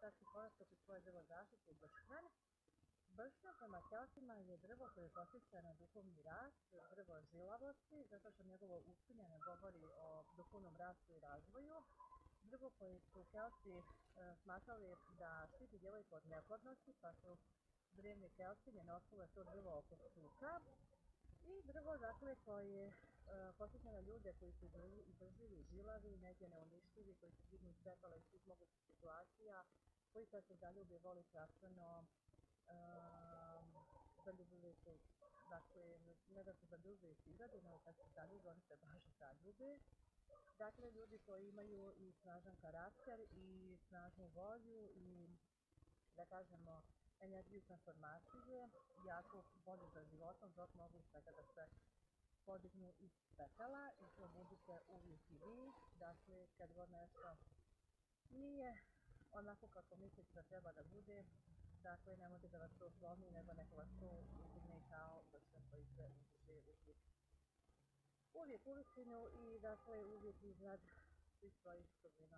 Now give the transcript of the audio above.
sad ću ponašati svoje drvo zaštite bršljan. Bršljan prema Keltima je drvo koje posjeća na duhovni rast, drvo žilavosti, zato što njegovo uspinjanje govori o duhovnom rastu i razvoju. Drvo koje su Kelti e, smatrali da štiti djevojku od neplodnosti, pa su drevni Keltinje nosile to drvo oko suka. I drvo dakle koje e, posjeća na ljude koji su izdržljivi, žilavi, negdje neuništivi, koji su dignu iz svih mogućih situacija, koji kad se zaljubi voli strastveno, um, zaljubili su, dakle, ne da se zaljubili prirodi, nego kad se zaljube, oni se baš zaljube. Dakle, ljudi koji imaju i snažan karakter i snažnu volju i, da kažemo, energiju transformacije, jako volju za životom, dok mogu svega da se podignu iz pepela i probudite uvijek i vi. Dakle, kad god nešto nije onako kako mislite da treba da bude, dakle, nemojte da vas to slomi, nego neko vas to uzdigne kao koji se uzdiže uvijek. Uvijek u i dakle uvijek iznad svih svojih problema